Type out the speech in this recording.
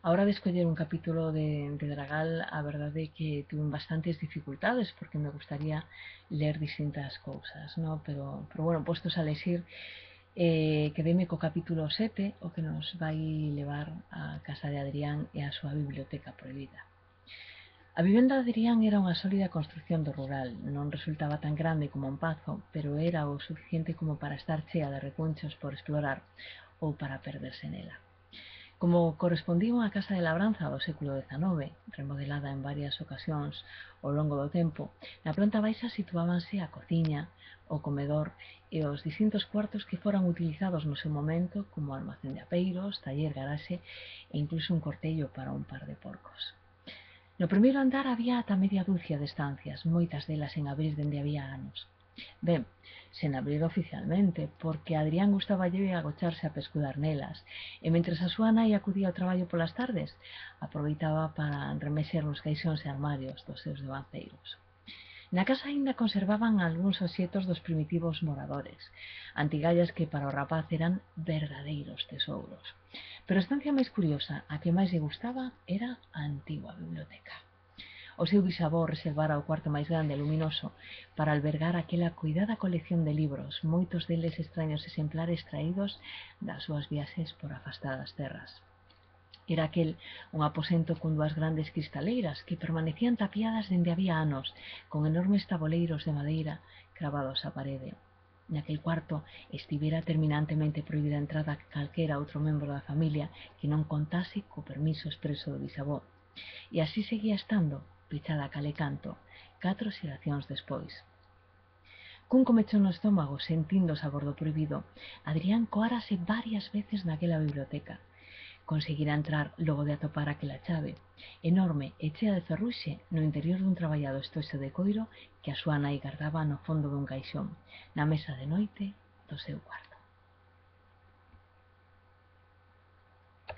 A hora de un capítulo de, de Dragal, a verdade que tuve bastantes dificultades porque me gustaría ler distintas cousas, ¿no? pero, pero bueno, postos a lexir, eh, quedeme co capítulo 7, o que nos vai levar a casa de Adrián e a súa biblioteca prohibida. A vivenda de Adrián era unha sólida construción do rural, non resultaba tan grande como un pazo, pero era o suficiente como para estar chea de recunchos por explorar ou para perderse nela. Como correspondía unha casa de labranza do século XIX, remodelada en varias ocasións ao longo do tempo, na planta baixa situábanse a cociña, o comedor e os distintos cuartos que foran utilizados no seu momento como almacén de apeiros, taller garaxe e incluso un cortello para un par de porcos. No primeiro andar había ata media dúcia de estancias, moitas delas en abril dende había anos. Ben, sen abrir oficialmente, porque a Adrián gustaballe agocharse a pescudar nelas, e mentres a súa nai acudía ao traballo polas tardes, aproveitaba para remexer nos caixóns e armarios dos seus devanceiros. Na casa aínda conservaban algúns obxetos dos primitivos moradores, antigallas que para o rapaz eran verdadeiros tesouros. Pero a estancia máis curiosa, a que máis lle gustaba, era a antigua biblioteca. O seu bisavó reservara o cuarto máis grande e luminoso para albergar aquela cuidada colección de libros, moitos deles extraños exemplares traídos das súas viaxes por afastadas terras. Era aquel un aposento con dúas grandes cristaleiras que permanecían tapiadas dende había anos, con enormes taboleiros de madeira cravados á parede. Naquel cuarto estivera terminantemente prohibida a entrada a calquera outro membro da familia que non contase co permiso expreso do bisavó. E así seguía estando Pichada cale canto, catro xeracións despois. Cun comechón no estómago sentindo o sabor do prohibido, Adrián coárase varias veces naquela biblioteca. Conseguira entrar logo de atopar aquela chave, enorme e chea de ferruxe no interior dun traballado estoxo de coiro que a súa nai guardaba no fondo dun caixón, na mesa de noite do seu cuarto.